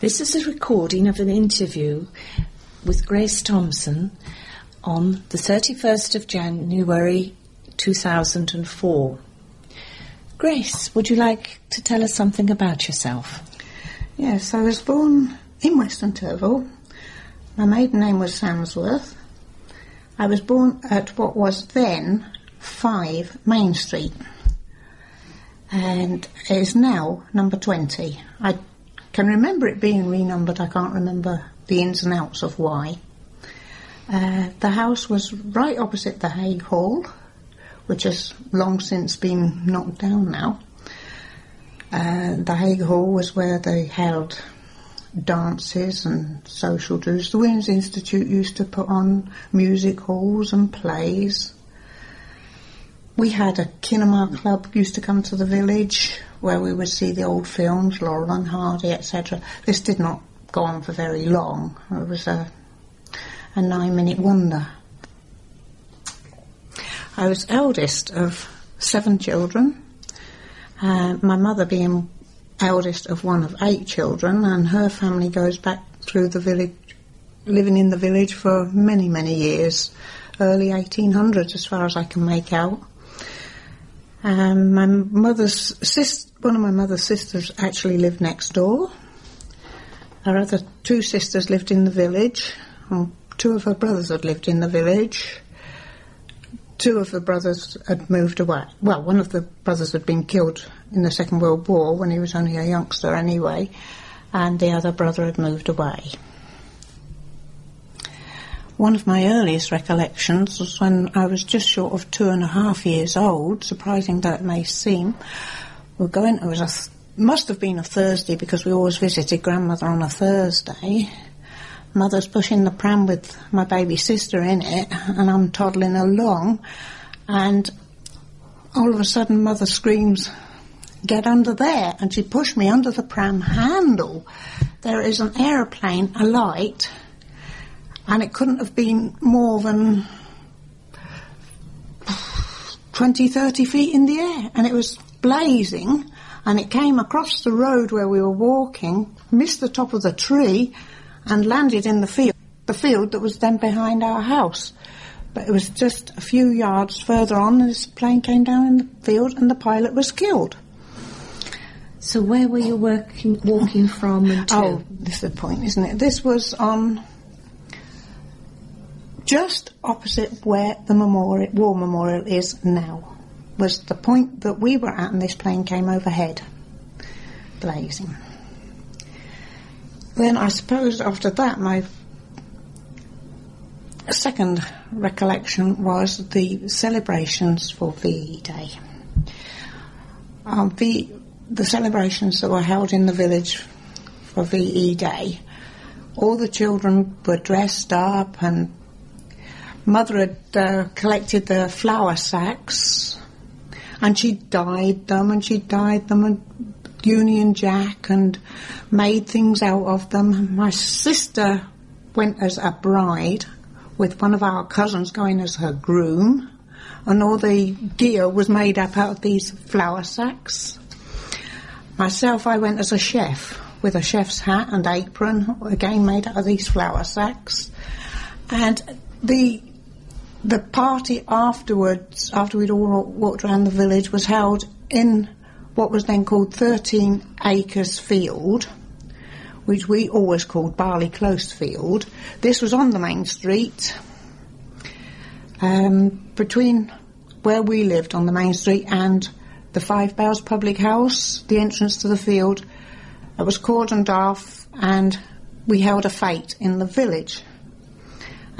This is a recording of an interview with Grace Thomson on the 31st of January 2004. Grace, would you like to tell us something about yourself? Yes, I was born in Weston Turville. My maiden name was Samsworth. I was born at what was then 5 Main Street and is now number 20. I can remember it being renumbered, I can't remember the ins and outs of why. Uh, the house was right opposite the Hague Hall, which has long since been knocked down now. Uh, the Hague Hall was where they held dances and social do's. The Women's Institute used to put on music halls and plays. We had a kinema club used to come to the village where we would see the old films, Laurel and Hardy, etc. This did not go on for very long. It was a, a nine minute wonder. I was eldest of seven children, uh, my mother being eldest of one of eight children, and her family goes back through the village, living in the village for many, many years, early 1800s as far as I can make out. Um, my mother's sis, one of my mother's sisters actually lived next door. Her other two sisters lived in the village. Two of her brothers had lived in the village. Two of the brothers had moved away. Well, one of the brothers had been killed in the Second World War when he was only a youngster anyway, and the other brother had moved away. One of my earliest recollections was when I was just short of two and a half years old, surprising though it may seem. We were going, it was a, must have been a Thursday because we always visited grandmother on a Thursday. Mother's pushing the pram with my baby sister in it, and I'm toddling along, and all of a sudden mother screams, get under there, and she pushed me under the pram handle. There is an aeroplane alight, and it couldn't have been more than 20, 30 feet in the air, and it was blazing, and it came across the road where we were walking, missed the top of the tree, and landed in the field, the field that was then behind our house. But it was just a few yards further on, and this plane came down in the field, and the pilot was killed. So where were you working, walking from and to? Oh, this is the point, isn't it? This was on just opposite where the memorial, war memorial is now. Was the point that we were at, and this plane came overhead, blazing. Then I suppose after that, my second recollection was the celebrations for VE Day. Um, the, the celebrations that were held in the village for VE Day, all the children were dressed up and mother had uh, collected the flour sacks and she dyed them and she dyed them and Union Jack and made things out of them. My sister went as a bride with one of our cousins going as her groom and all the gear was made up out of these flour sacks. Myself, I went as a chef with a chef's hat and apron, again made out of these flour sacks. And the the party afterwards, after we'd all walked around the village, was held in what was then called 13 Acres Field, which we always called Barley Close Field. This was on the main street, um, between where we lived on the main street and the Five Bells Public House, the entrance to the field. It was cordoned off, and we held a fete in the village.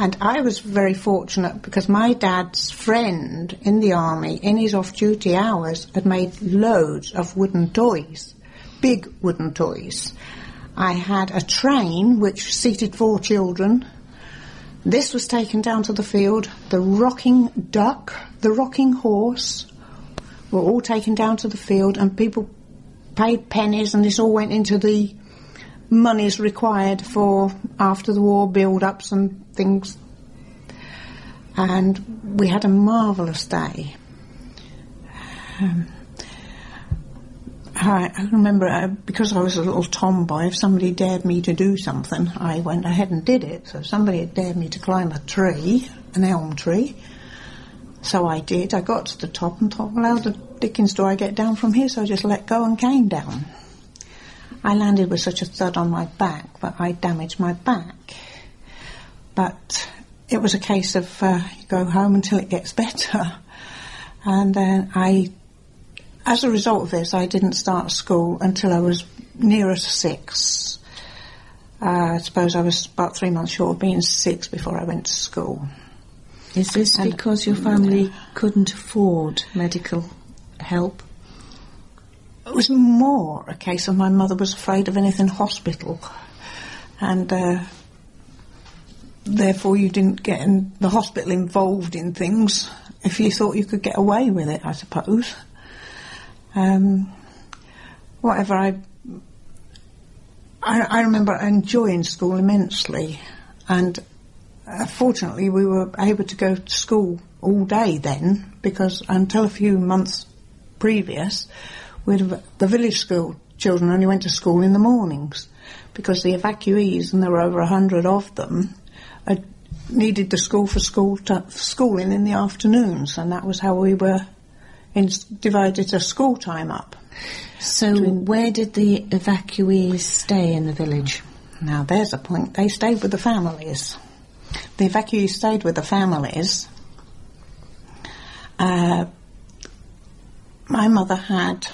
And I was very fortunate because my dad's friend in the army, in his off duty hours, had made loads of wooden toys, big wooden toys. I had a train which seated four children. This was taken down to the field. The rocking duck, the rocking horse were all taken down to the field, and people paid pennies, and this all went into the monies required for after the war build ups and things. And we had a marvellous day. Um, I, I remember uh, because I was a little tomboy, if somebody dared me to do something, I went ahead and did it. So somebody had dared me to climb a tree, an elm tree. So I did. I got to the top and thought, well, how the dickens do I get down from here? So I just let go and came down. I landed with such a thud on my back that I damaged my back. But it was a case of uh, go home until it gets better. And then I as a result of this, I didn't start school until I was nearer to six. Uh, I suppose I was about three months short of being six before I went to school. Is this and because your family couldn't afford medical help? It was more a case of my mother was afraid of anything hospital, and uh, therefore you didn't get in the hospital involved in things if you thought you could get away with it, I suppose. Um, whatever I, I, I remember enjoying school immensely, and uh, fortunately we were able to go to school all day then because until a few months previous, the village school children only went to school in the mornings because the evacuees, and there were over a hundred of them, needed the school for school to, schooling in the afternoons, and that was how we were in, divided a school time up. So, where did the evacuees stay in the village? Now, there's a point. They stayed with the families. The evacuees stayed with the families. Uh, my mother had,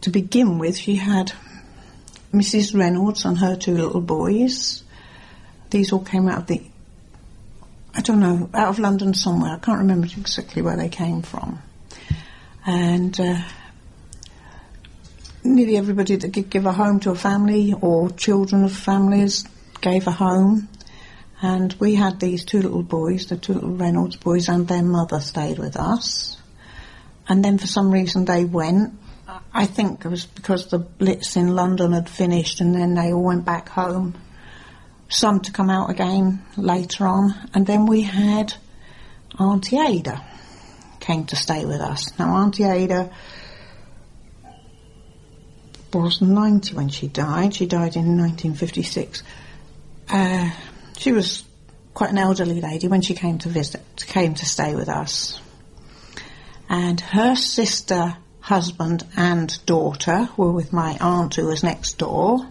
to begin with, she had Mrs. Reynolds and her two little boys. These all came out of the, I don't know, out of London somewhere. I can't remember exactly where they came from and uh, nearly everybody that could give a home to a family or children of families gave a home. And we had these two little boys, the two little Reynolds boys, and their mother stayed with us. And then for some reason they went. I think it was because the Blitz in London had finished and then they all went back home. Some to come out again later on. And then we had Auntie Ada came to stay with us. Now, Auntie Ada was 90 when she died. She died in 1956. Uh, she was quite an elderly lady when she came to visit, came to stay with us. And her sister, husband, and daughter were with my aunt who was next door.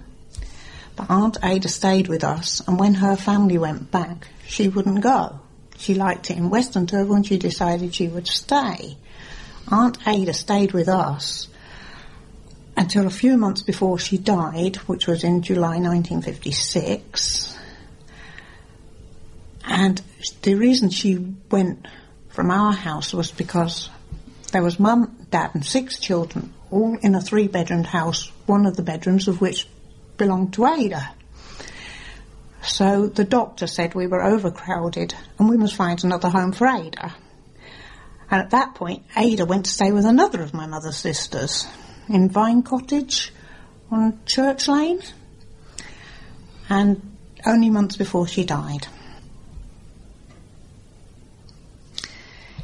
But Aunt Ada stayed with us, and when her family went back, she wouldn't go. She liked it in Weston Turville and she decided she would stay. Aunt Ada stayed with us until a few months before she died, which was in July 1956. And the reason she went from our house was because there was mum, dad, and six children, all in a three bedroomed house, one of the bedrooms of which belonged to Ada. So the doctor said we were overcrowded and we must find another home for Ada. And at that point, Ada went to stay with another of my mother's sisters in Vine Cottage on Church Lane. And only months before she died.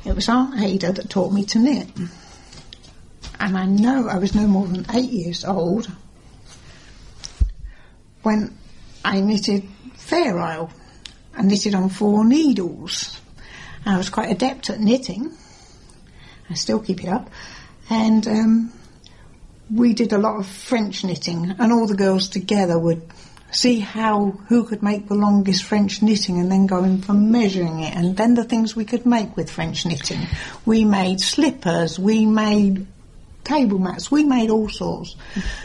It was Aunt Ada that taught me to knit. And I know I was no more than eight years old when I knitted Fair Isle and knitted on four needles. I was quite adept at knitting. I still keep it up. And um, we did a lot of French knitting, and all the girls together would see how who could make the longest French knitting and then go in for measuring it and then the things we could make with French knitting. We made slippers, we made table mats. We made all sorts.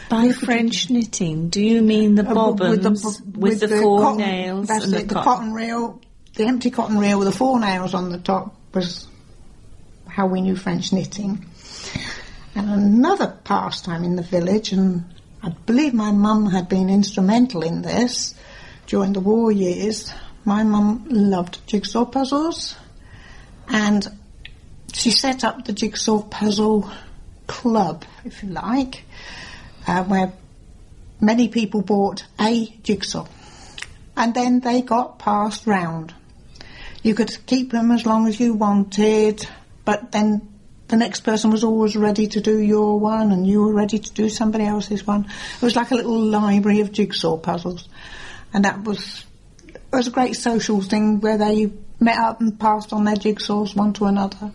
By French knitting, do you mean the bobbins uh, with the, with with the, the four cotton, nails? That's and it, the, the cotton reel, the empty cotton reel with the four nails on the top was how we knew French knitting. And another pastime in the village, and I believe my mum had been instrumental in this during the war years. My mum loved jigsaw puzzles, and she set up the jigsaw puzzle club, if you like, uh, where many people bought a jigsaw and then they got passed round. You could keep them as long as you wanted, but then the next person was always ready to do your one, and you were ready to do somebody else's one. It was like a little library of jigsaw puzzles, and that was it was a great social thing where they met up and passed on their jigsaws one to another.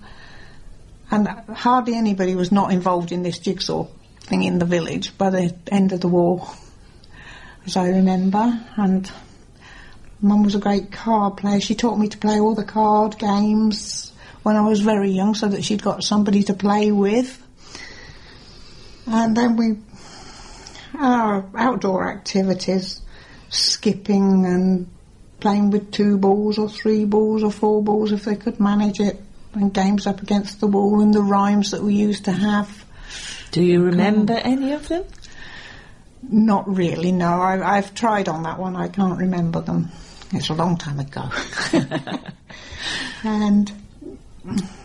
And hardly anybody was not involved in this jigsaw thing in the village by the end of the war, as I remember. And Mum was a great card player. She taught me to play all the card games when I was very young so that she'd got somebody to play with. And then we, our outdoor activities, skipping and playing with two balls or three balls or four balls if they could manage it, and games up against the wall and the rhymes that we used to have. Do you um, remember any of them? Not really, no. I, I've tried on that one. I can't remember them. It's a long time ago. and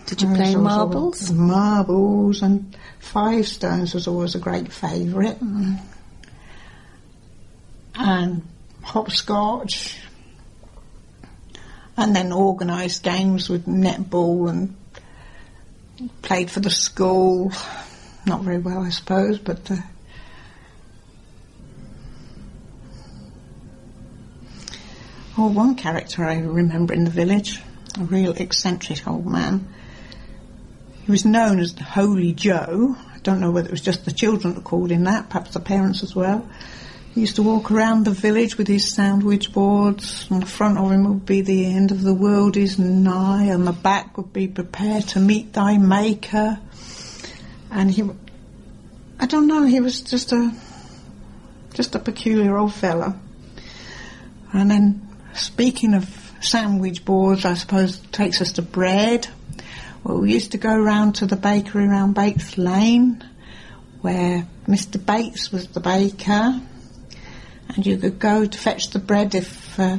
Did you play marbles? Marbles and five stones was always a great favourite. Mm. And hopscotch. And then organised games with netball and played for the school. Not very well, I suppose, but. Uh, Oh, one character I remember in the village, a real eccentric old man. He was known as the Holy Joe. I don't know whether it was just the children that called him that, perhaps the parents as well. He used to walk around the village with his sandwich boards. On the front of him would be the end of the world is nigh. On the back would be prepare to meet thy maker. And he, I don't know, he was just a, just a peculiar old fella. And then, speaking of sandwich boards, I suppose takes us to bread. Well, we used to go round to the bakery around Bates Lane, where Mr. Bates was the baker, and you could go to fetch the bread if uh,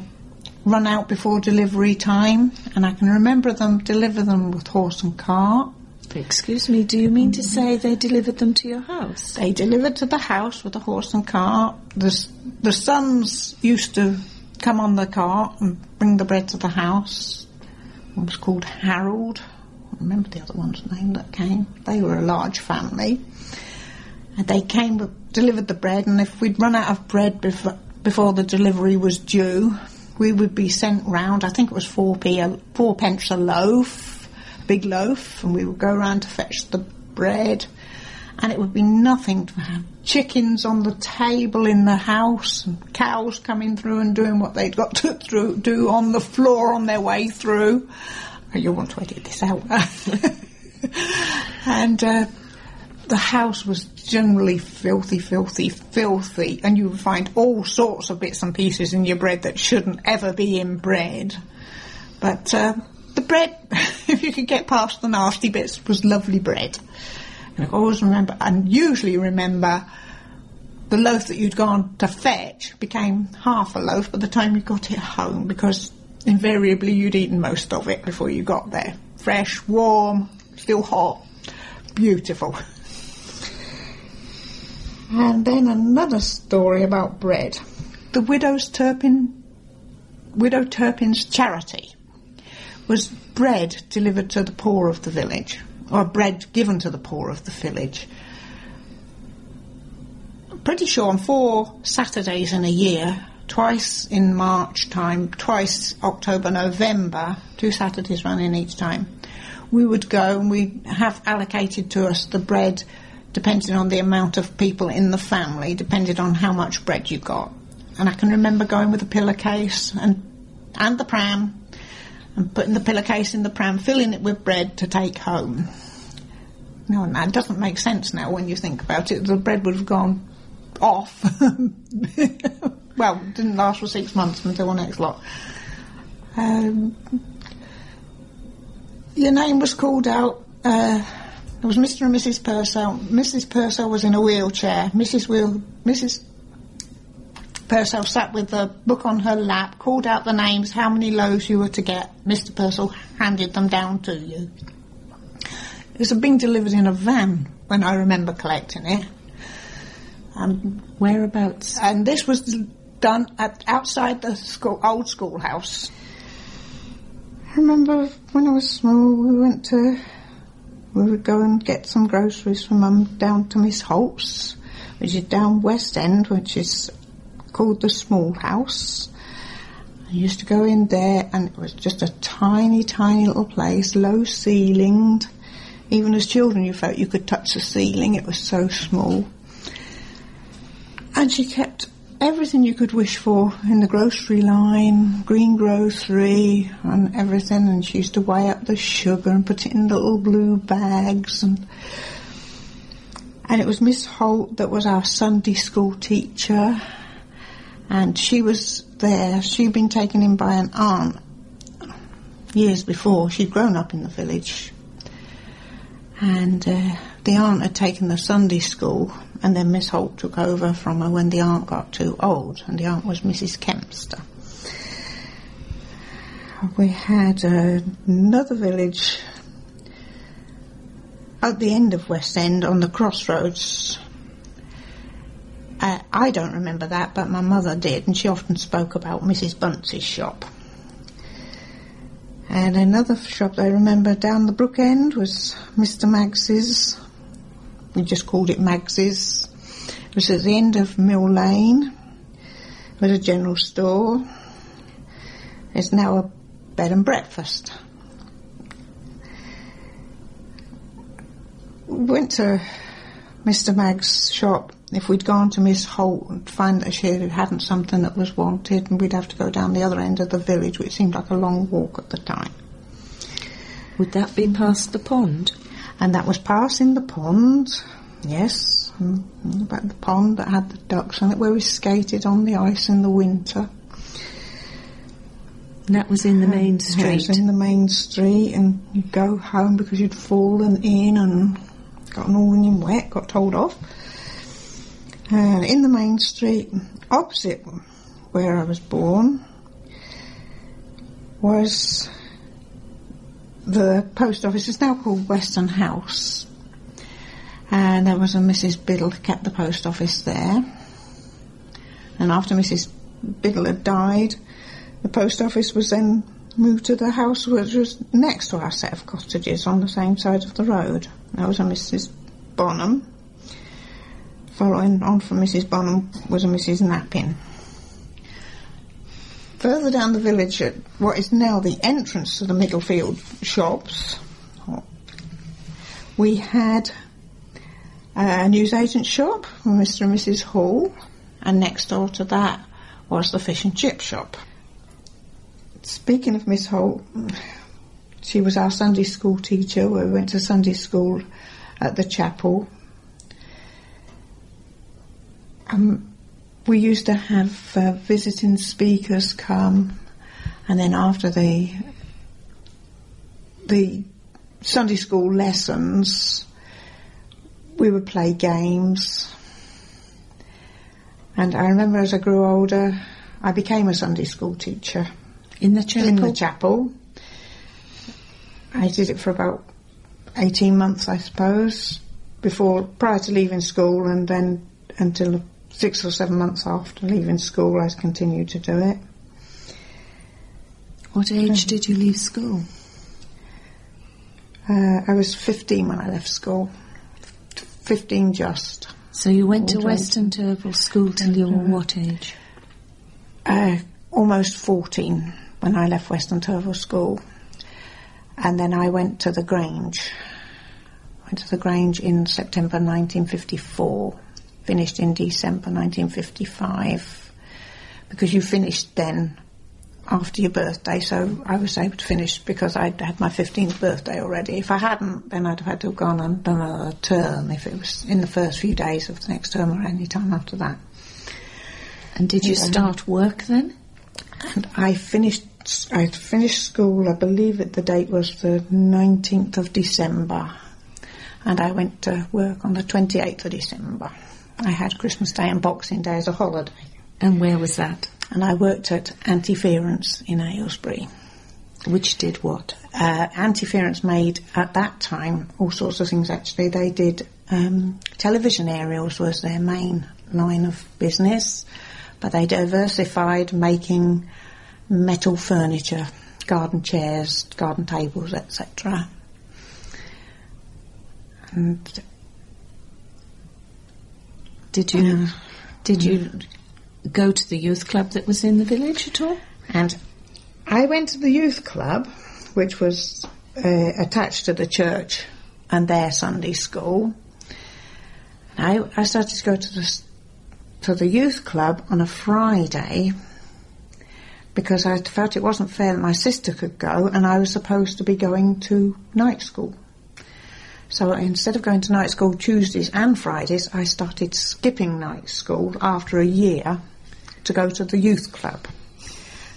run out before delivery time. And I can remember them deliver them with horse and cart. Excuse me, do you mean to say they delivered them to your house? They delivered to the house with a horse and cart. The, the sons used to come on the cart and bring the bread to the house. One was called Harold. I remember the other one's name that came. They were a large family. And they came, delivered the bread, and if we'd run out of bread before, before the delivery was due, we would be sent round. I think it was four p, a, four pence a loaf, big loaf, and we would go round to fetch the bread. And it would be nothing to have chickens on the table in the house, and cows coming through and doing what they'd got to through, do on the floor on their way through. Oh, you'll want to edit this out. and uh, the house was generally filthy, filthy, filthy, and you would find all sorts of bits and pieces in your bread that shouldn't ever be in bread. But uh, the bread, if you could get past the nasty bits, was lovely bread. And I always remember, and usually remember, the loaf that you'd gone to fetch became half a loaf by the time you got it home because invariably you'd eaten most of it before you got there. Fresh, warm, still hot, beautiful. And then another story about bread. The widow's Turpin, widow Turpin's charity was bread delivered to the poor of the village, or bread given to the poor of the village. I'm pretty sure on four Saturdays in a year, twice in March time, twice October, November, two Saturdays running each time, we would go and we'd have allocated to us the bread depending on the amount of people in the family, depending on how much bread you got. And I can remember going with a pillowcase and and the pram and putting the pillowcase in the pram, filling it with bread to take home. No, and that doesn't make sense now when you think about it. The bread would have gone off. well, didn't last for six months until the next lot. Um, your name was called out. Uh, it was Mr. and Mrs. Purcell. Mrs. Purcell was in a wheelchair. Mrs. Wheel, Mrs. Purcell sat with the book on her lap, called out the names, how many loaves you were to get. Mr. Purcell handed them down to you. It was being delivered in a van when I remember collecting it. Um, Whereabouts? and this was done at outside the school, old schoolhouse. I remember when I was small, we went to we would go and get some groceries from Mum down to Miss Holt's, which is down West End, which is called the Small House. I used to go in there, and it was just a tiny, tiny little place, low ceilinged. Even as children, you felt you could touch the ceiling, it was so small. And she kept everything you could wish for in the grocery line, green grocery and everything. And she used to weigh up the sugar and put it in little blue bags. And, and it was Miss Holt that was our Sunday school teacher. And she was there. She'd been taken in by an aunt years before. She'd grown up in the village. And uh, the aunt had taken the Sunday school and then Miss Holt took over from her when the aunt got too old, and the aunt was Mrs. Kempster. We had uh, another village at the end of West End on the crossroads. Uh, I don't remember that, but my mother did, and she often spoke about Mrs. Bunce's shop. And another shop I remember down the Brook End was Mr. Maggs's we just called it Maggs's. It was at the end of Mill Lane. It was a general store. It's now a bed and breakfast. We went to Mr. Magg's shop. If we'd gone to Miss Holt and find that she hadn't something that was wanted, and we'd have to go down the other end of the village, which seemed like a long walk at the time. Would that be past the pond? And that was passing the pond, yes, mm, mm, about the pond that had the ducks on it, where we skated on the ice in the winter. And that was in the main street. in the main street, and you'd go home because you'd fallen in and gotten all in wet, got told off. And in the main street, opposite where I was born, was the post office is now called Weston House. And there was a Mrs. Biddle who kept the post office there. And after Mrs. Biddle had died, the post office was then moved to the house which was next to our set of cottages on the same side of the road. There was a Mrs. Bonham. Following on from Mrs. Bonham was a Mrs. Knappin. Further down the village at what is now the entrance to the Middlefield shops, we had a newsagent shop for Mr. and Mrs. Hall, and next door to that was the fish and chip shop. Speaking of Miss Holt, she was our Sunday school teacher. We went to Sunday school at the chapel. Um, we used to have uh, visiting speakers come, and then after the the Sunday school lessons, we would play games. And I remember as I grew older, I became a Sunday school teacher in the chapel. In the chapel, I did it for about eighteen months, I suppose, before prior to leaving school, and then until six or seven months after leaving school, I continued to do it. What age did you leave school? Uh, I was 15 when I left school. 15 just. So you went to Weston Turville School till you were what age? Uh, almost 14 when I left Weston Turville School. And then I went to the Grange. Went to the Grange in September 1954 finished in December 1955 because you finished then after your birthday, so I was able to finish because I'd had my 15th birthday already. If I hadn't, then I'd have had to have gone and done a term if it was in the first few days of the next term or any time after that. And did you start work then? And I finished. I finished school. I believe that the date was the 19th of December, and I went to work on the 28th of December. I had Christmas Day and Boxing Day as a holiday. And where was that? And I worked at Antiference in Aylesbury. Which did what? Uh, Antiference made, at that time, all sorts of things actually. They did um, television aerials was their main line of business, but they diversified making metal furniture, garden chairs, garden tables, etc. And Did you did you go to the youth club that was in the village at all? And I went to the youth club, which was uh, attached to the church and their Sunday school. And I, I started to go to the to the youth club on a Friday because I felt it wasn't fair that my sister could go and I was supposed to be going to night school. So instead of going to night school Tuesdays and Fridays, I started skipping night school after a year to go to the youth club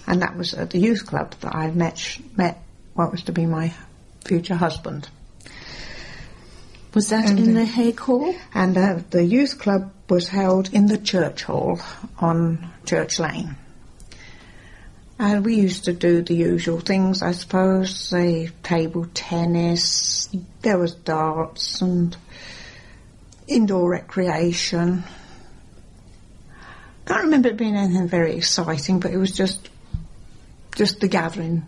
and that was at the youth club that I met met what was to be my future husband. Was that And, in uh, the Hague Hall? And uh, the youth club was held in the church hall on Church Lane. And we used to do the usual things, I suppose, the table tennis, there was darts and indoor recreation. I can't remember it being anything very exciting, but it was just just the gathering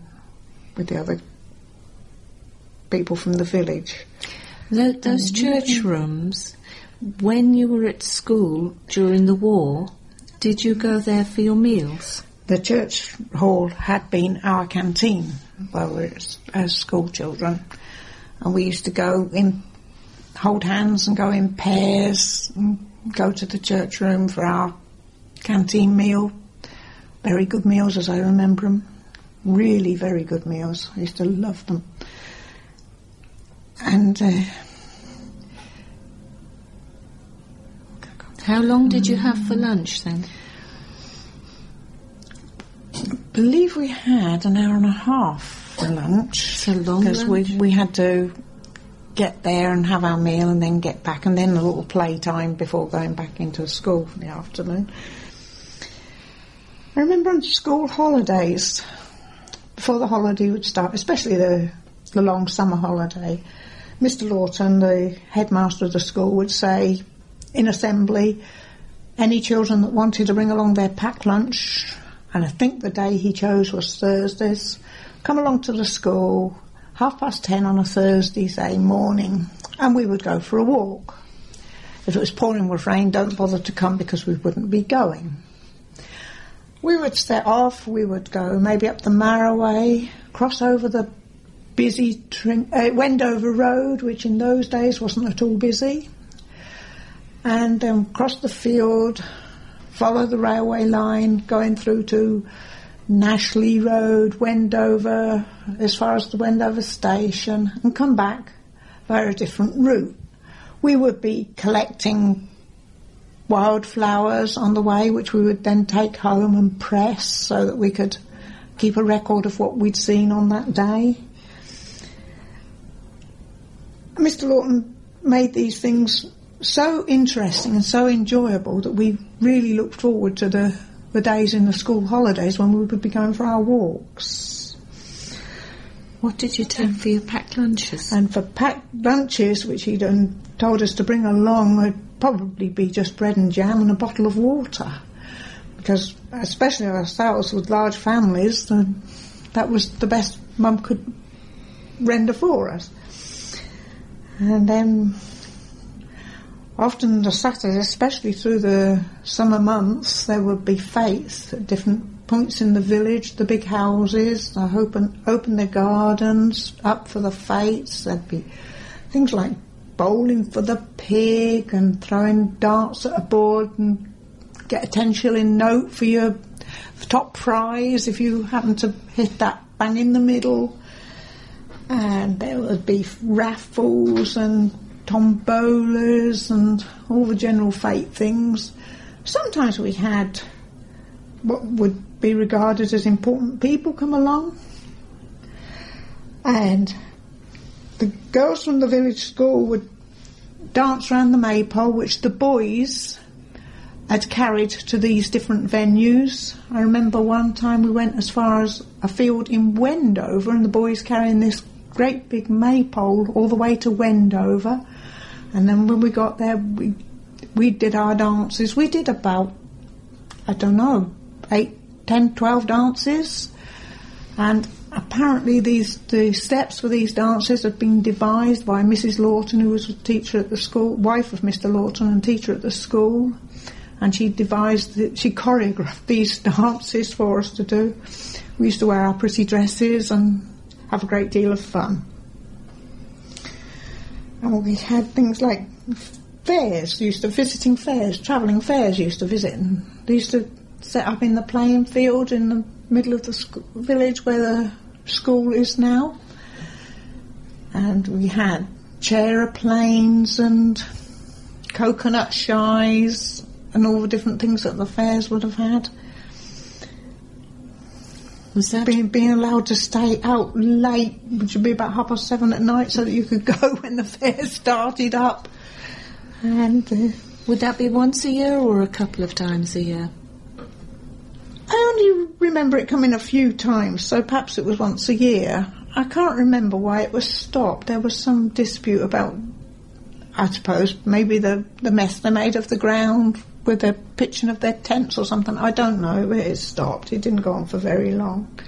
with the other people from the village. Tho- those church rooms, when you were at school during the war, did you go there for your meals? The church hall had been our canteen while we were as, school children, and we used to go in, hold hands and go in pairs, and go to the church room for our canteen meal. Very good meals as I remember them. Really very good meals. I used to love them. And uh, How long did you have for lunch then? Believe we had an hour and a half for lunch. A long because we we had to get there and have our meal and then get back and then a little playtime before going back into school for the afternoon. I remember on school holidays, before the holiday would start, especially the the long summer holiday, Mr. Lawton, the headmaster of the school, would say in assembly, any children that wanted to bring along their packed lunch, and I think the day he chose was Thursdays, come along to the school, half past ten on a Thursday, say, morning, and we would go for a walk. If it was pouring with rain, don't bother to come because we wouldn't be going. We would set off, we would go maybe up the Marroway, cross over the busy Trin- uh, Wendover Road, which in those days wasn't at all busy, and um, cross the field, follow the railway line, going through to Nash Lee Road, Wendover, as far as the Wendover station, and come back via a different route. We would be collecting wildflowers on the way, which we would then take home and press so that we could keep a record of what we'd seen on that day. Mr. Lawton made these things so interesting and so enjoyable that we really looked forward to the, the days in the school holidays when we would be going for our walks. What did you take for your packed lunches? And for packed lunches, which he'd um, told us to bring along, would probably be just bread and jam and a bottle of water. Because, especially ourselves with large families, the, that was the best Mum could render for us. And then, often the Saturdays, especially through the summer months, there would be fetes at different points in the village, the big houses, they open, open their gardens up for the fetes. There'd be things like bowling for the pig and throwing darts at a board and get a 10 shilling note for your top prize if you happen to hit that bang in the middle. And there would be raffles and tombolas and all the general fete things. Sometimes we had what would be regarded as important people come along. And the girls from the village school would dance around the maypole, which the boys had carried to these different venues. I remember one time we went as far as a field in Wendover, and the boys carrying this great big maypole all the way to Wendover. And then when we got there, we we did our dances. We did about I don't know eight, ten, twelve dances, and apparently these the steps for these dances had been devised by Mrs. Lawton, who was a teacher at the school, wife of Mr. Lawton and teacher at the school, and she devised, the, she choreographed these dances for us to do. We used to wear our pretty dresses and have a great deal of fun. And we had things like fairs, used to visiting fairs, travelling fairs used to visit, and they used to set up in the playing field in the middle of the village where the school is now. And we had aeroplanes and coconut shies and all the different things that the fairs would have had. Was that Being, being allowed to stay out late, which would be about half past seven at night, so that you could go when the fair started up. And uh, would that be once a year or a couple of times a year? I only remember it coming a few times, so perhaps it was once a year. I can't remember why it was stopped. There was some dispute about, I suppose, maybe the, the mess they made of the ground with the pitching of their tents or something. I don't know, it stopped. It didn't go on for very long.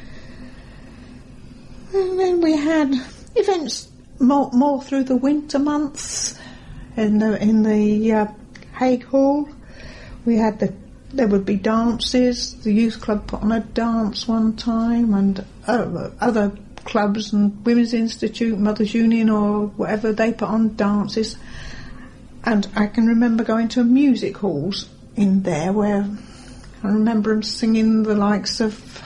And then we had events more, more through the winter months in the in the uh, Hague Hall. We had the there would be dances. The youth club put on a dance one time, and uh, other clubs and Women's Institute, Mothers Union, or whatever they put on dances. And I can remember going to music halls in there where I remember them singing the likes of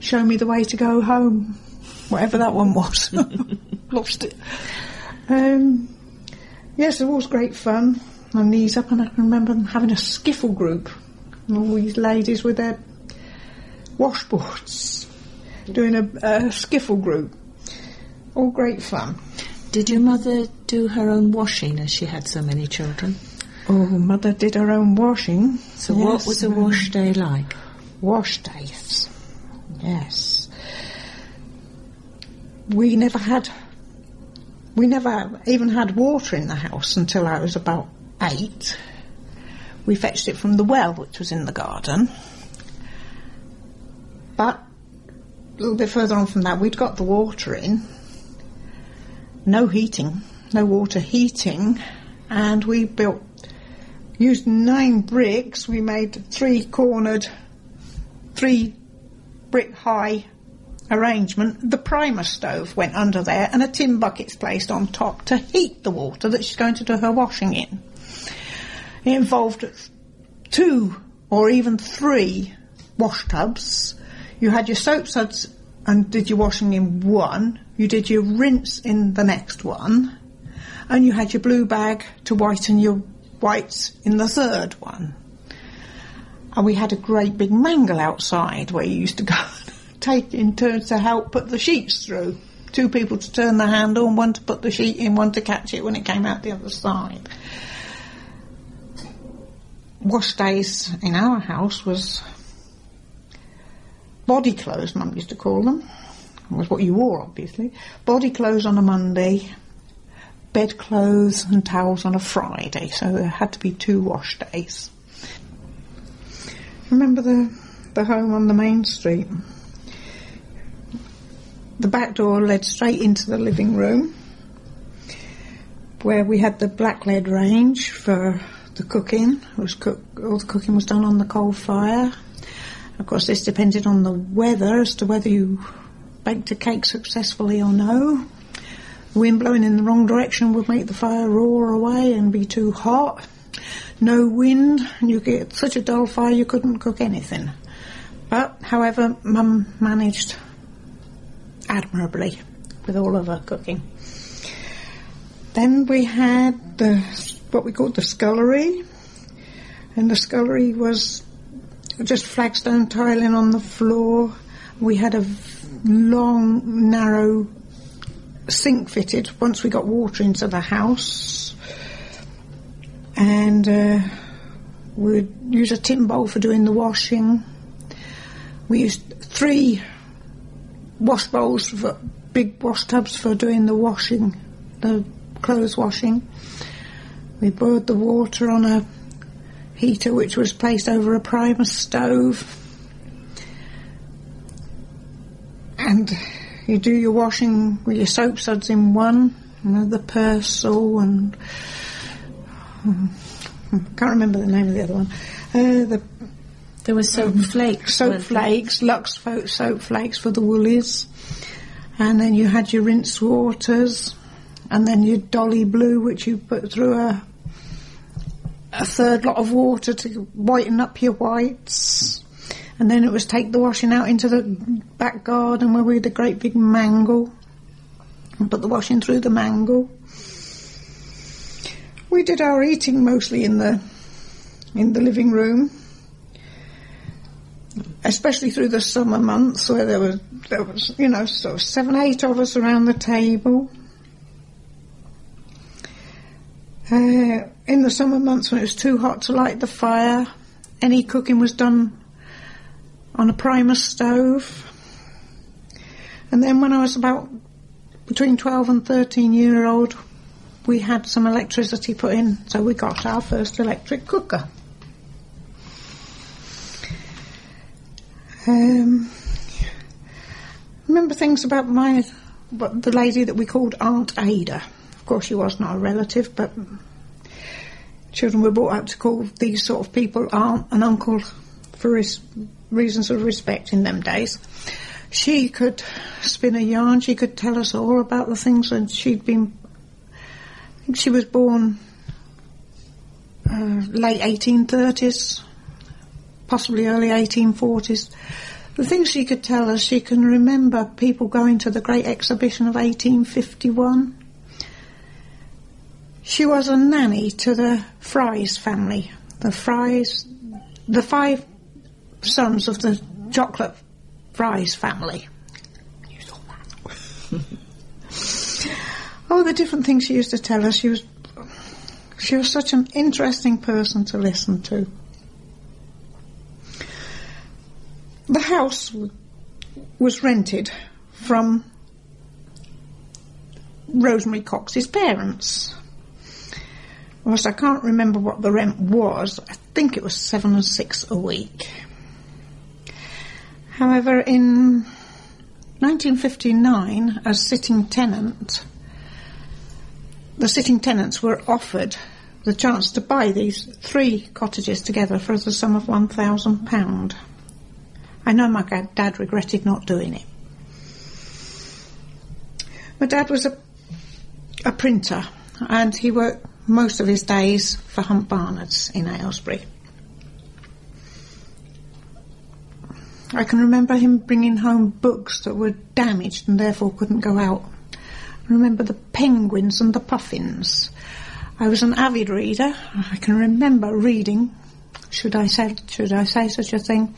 "Show Me the Way to Go Home," whatever that one was. Lost it. Um, yes, it was great fun my knees up, and I can remember them having a skiffle group. And all these ladies with their washboards doing a, a skiffle group. All great fun. Did your mother do her own washing as she had so many children? Oh, mother did her own washing. So what was a um, wash day like? Wash days. Yes. We never had. We never even had water in the house until I was about eight. We fetched it from the well, which was in the garden. But a little bit further on from that, we'd got the water in. No heating, no water heating, and we built, used nine bricks. We made three cornered, three brick high arrangement. The Primus stove went under there, and a tin bucket's placed on top to heat the water that she's going to do her washing in. It involved two or even three wash tubs. You had your soap suds and did your washing in one. You did your rinse in the next one. And you had your blue bag to whiten your whites in the third one. And we had a great big mangle outside where you used to go take in turns to help put the sheets through. Two people to turn the handle and one to put the sheet in, one to catch it when it came out the other side wash days in our house was body clothes, Mum used to call them. It Was what you wore, obviously. Body clothes on a Monday, bed clothes and towels on a Friday. So there had to be two wash days. Remember the the home on the main street? The back door led straight into the living room, where we had the black lead range for the cooking. It was cook, all the cooking was done on the coal fire. Of course, this depended on the weather as to whether you baked a cake successfully or no. Wind blowing in the wrong direction would make the fire roar away and be too hot. No wind, and you get such a dull fire you couldn't cook anything. But, however, Mum managed admirably with all of her cooking. Then we had the what we called the scullery, and the scullery was just flagstone tiling on the floor. We had a long, narrow sink fitted once we got water into the house, and uh, we'd use a tin bowl for doing the washing. We used three wash bowls for big wash tubs for doing the washing, the clothes washing. We boiled the water on a heater which was placed over a Primus stove. and you do your washing with your soap suds in one, another Persil and um, I can't remember the name of the other one. Uh, the There were soap flakes. soap there? flakes, Lux fo- soap flakes for the woolies, and then you had your rinse waters, and then your Dolly Blue, which you put through a a third lot of water to whiten up your whites, and then it was take the washing out into the back garden where we had a great big mangle, and put the washing through the mangle. We did our eating mostly in the in the living room especially through the summer months where there was, there was, you know, sort of seven, eight of us around the table. Uh, in the summer months when it was too hot to light the fire, any cooking was done on a Primus stove. And then when I was about between 12 and 13 year old, we had some electricity put in, so we got our first electric cooker. Um, remember things about my the lady that we called Aunt Ada. Of course, she was not a relative, but children were brought up to call these sort of people aunt and uncle for res- reasons of respect in them days. She could spin a yarn. She could tell us all about the things, and she'd been. I think she was born uh, late 1830s, possibly early 1840s. The things she could tell us, she can remember people going to the Great Exhibition of 1851. She was a nanny to the Frys family. The Frys, the five sons of the chocolate Frys family. You saw that. oh, the different things she used to tell us. She was, she was such an interesting person to listen to. the house was rented from Rosemary Cox's parents. Whilst I can't remember what the rent was, I think it was seven and six a week. However, in 1959, as sitting tenant, the sitting tenants were offered the chance to buy these three cottages together for the sum of £1,000. I know my dad regretted not doing it. My dad was a, a printer and he worked most of his days for Hunt Barnard's in Aylesbury. I can remember him bringing home books that were damaged and therefore couldn't go out. I remember the penguins and the puffins. I was an avid reader. I can remember reading, should I say, should I say such a thing,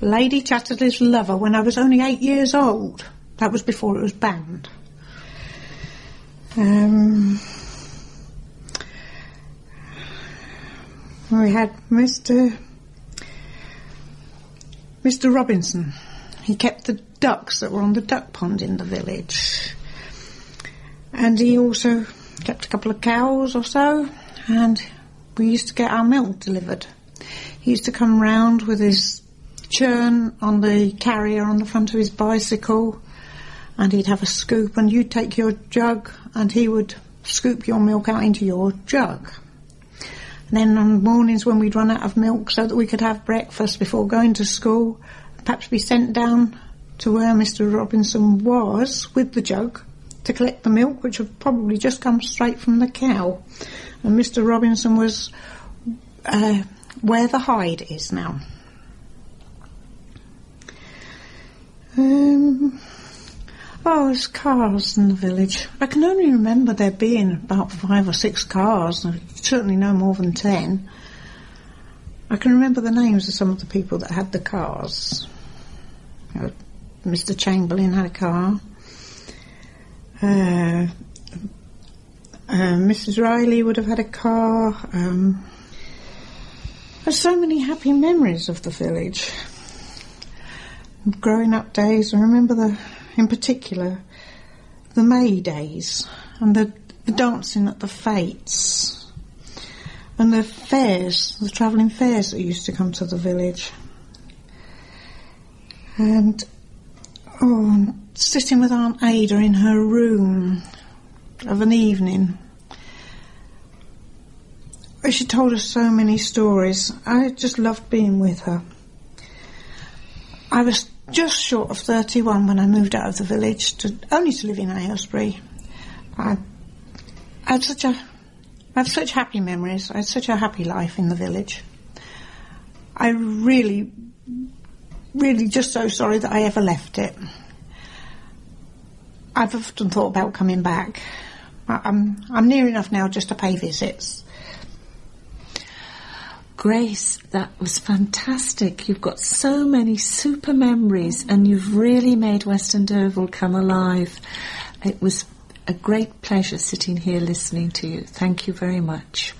Lady Chatterley's Lover when I was only eight years old. That was before it was banned. Um, we had Mr. Mr. Robinson. He kept the ducks that were on the duck pond in the village. And he also kept a couple of cows or so, and we used to get our milk delivered. He used to come round with his churn on the carrier on the front of his bicycle, and he'd have a scoop, and you'd take your jug, and he would scoop your milk out into your jug. Then on mornings when we'd run out of milk, so that we could have breakfast before going to school, perhaps be sent down to where Mr. Robinson was with the jug to collect the milk, which had probably just come straight from the cow. And Mr. Robinson was uh, where the hide is now. Um, oh, there's cars in the village. I can only remember there being about five or six cars, certainly no more than ten. I can remember the names of some of the people that had the cars. Uh, Mr. Chamberlain had a car. Uh, uh, Mrs. Riley would have had a car. Um, there's so many happy memories of the village. Growing up days, I remember the, in particular, the May days and the, the dancing at the fetes and the fairs, the travelling fairs that used to come to the village. And oh, sitting with Aunt Ada in her room of an evening. She told us so many stories. I just loved being with her. I was just short of 31 when I moved out of the village, to, only to live in Aylesbury. I, I had such a, I have such happy memories. I had such a happy life in the village. I really, really just so sorry that I ever left it. I've often thought about coming back. I'm, I'm near enough now just to pay visits. Grace, that was fantastic. You've got so many super memories and you've really made Weston Turville come alive. It was a great pleasure sitting here listening to you. Thank you very much.